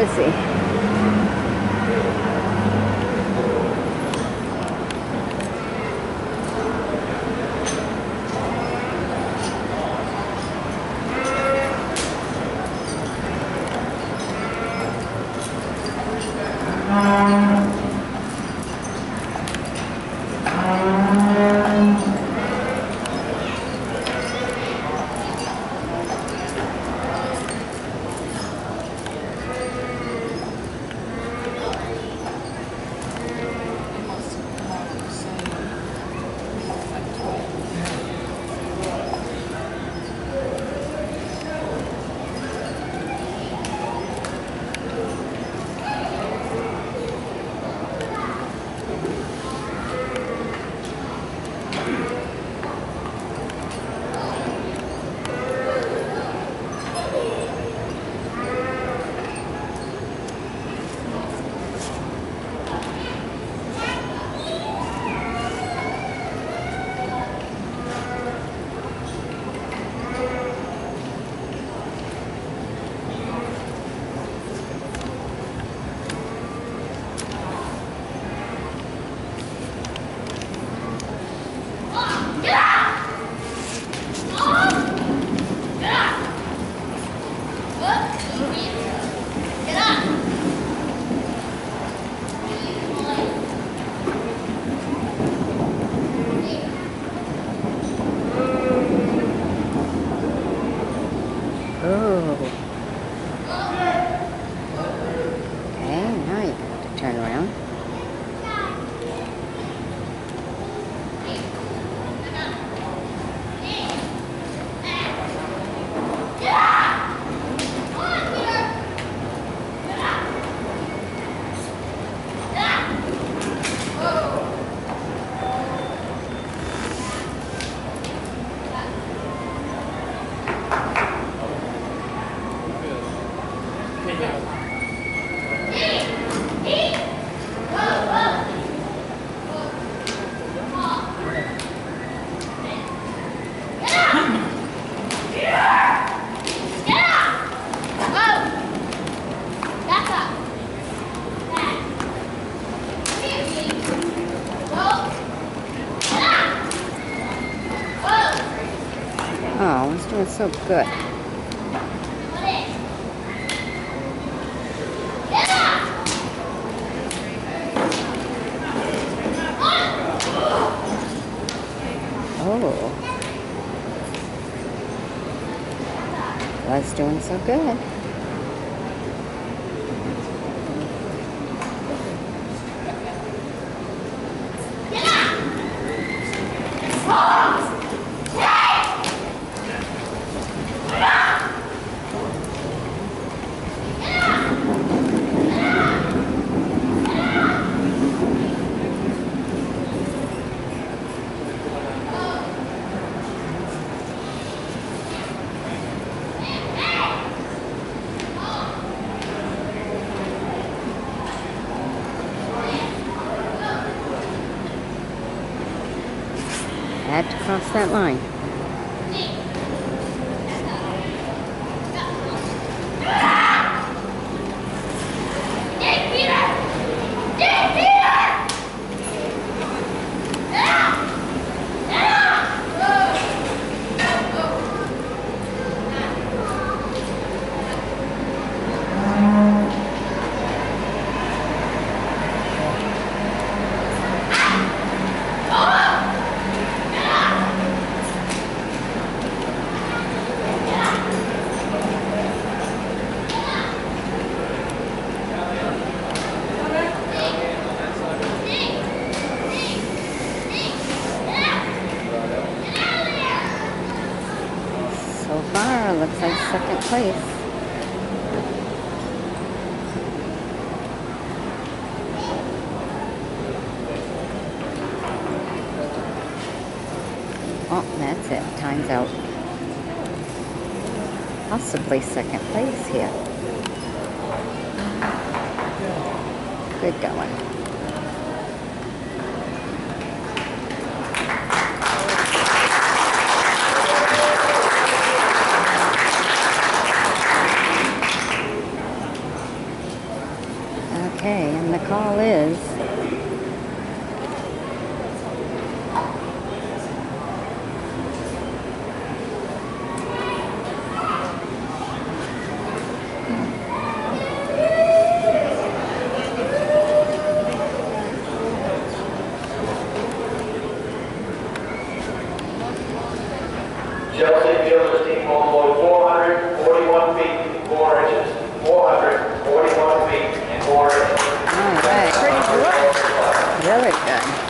Is he? Oh. Okay, now you have to turn around. Oh, he's doing so good. Oh. Was doing so good. Had to cross that line. Second place. Oh, that's it. Time's out. Possibly second place here. Good going. Okay, and the call is Chelsea Dealers Team 141. All right, pretty good. Very good.